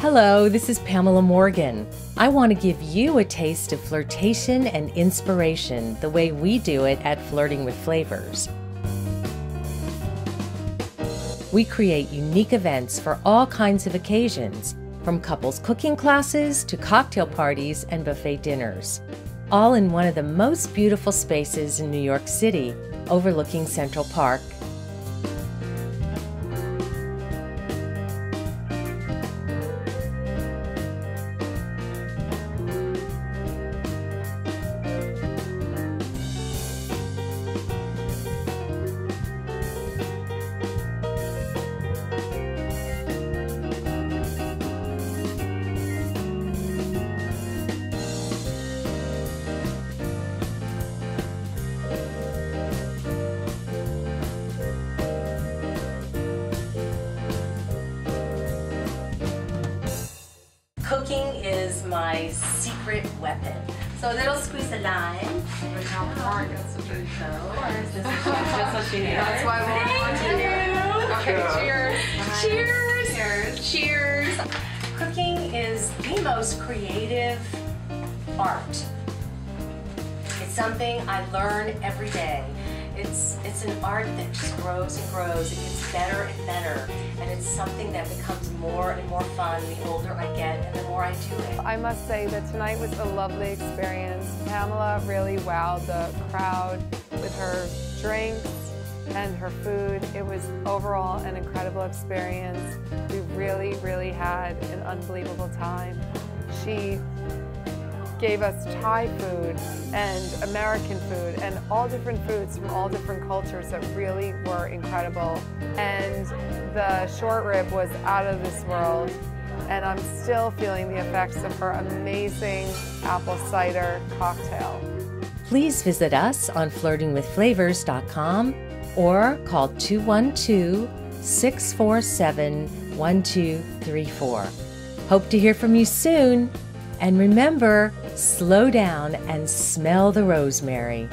Hello, this is Pamela Morgan. I want to give you a taste of flirtation and inspiration the way we do it at Flirting with Flavors. We create unique events for all kinds of occasions, from couples cooking classes to cocktail parties and buffet dinners, all in one of the most beautiful spaces in New York City, overlooking Central Park Cooking is my secret weapon. So a little squeeze of lime. Look how far it gets to be. That's what she needs. That's why we want you. Okay, cheers. Cheers. Cheers. Cheers. Cooking is the most creative art. It's something I learn every day. It's, it's an art that just grows and grows. It gets better and better. And it's something that becomes more and more fun the older I get and the more I do it. I must say that tonight was a lovely experience. Pamela really wowed the crowd with her drinks and her food. It was overall an incredible experience. We really, really had an unbelievable time. She gave us Thai food and American food and all different foods from all different cultures that really were incredible. And the short rib was out of this world. And I'm still feeling the effects of her amazing apple cider cocktail. Please visit us on flirtingwithflavors.com or call 212 647 1234. Hope to hear from you soon. And remember, slow down and smell the rosemary.